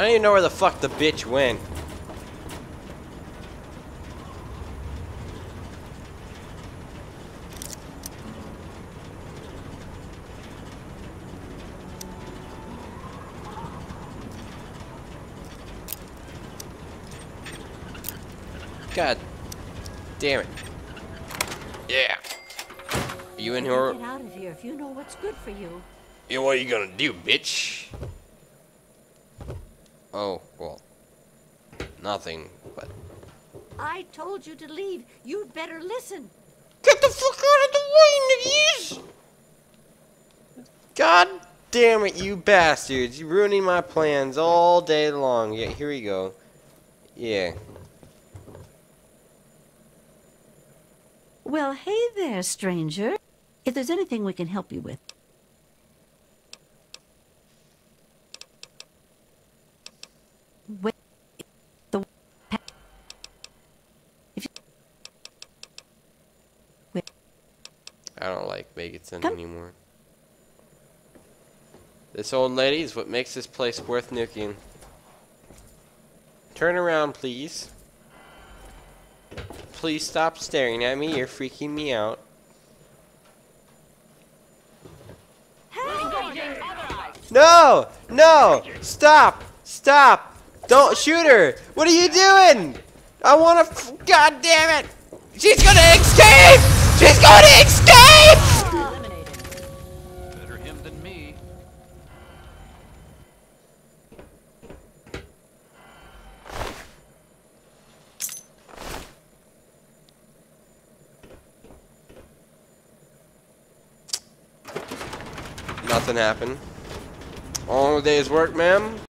I don't even know where the fuck the bitch went. God damn it. Yeah. Are you in here? Get out of here if you know what's good for you. Yeah, what are you gonna do, bitch? Oh, well. Nothing, but. I told you to leave. You'd better listen. Get the fuck out of the way, niggas! God damn it, you bastards. You're ruining my plans all day long. Yeah, here we go. Yeah. Well, hey there, stranger. If there's anything we can help you with. Wait. The. If you, I don't like Megaton Come- anymore. This old lady is what makes this place worth nuking. Turn around, please. Please stop staring at me. You're freaking me out. No! No! Stop! Stop! Don't shoot her! What are you doing? I want to. God damn it! She's gonna escape! She's gonna escape! Better him than me. Nothing happened. All day's work, ma'am.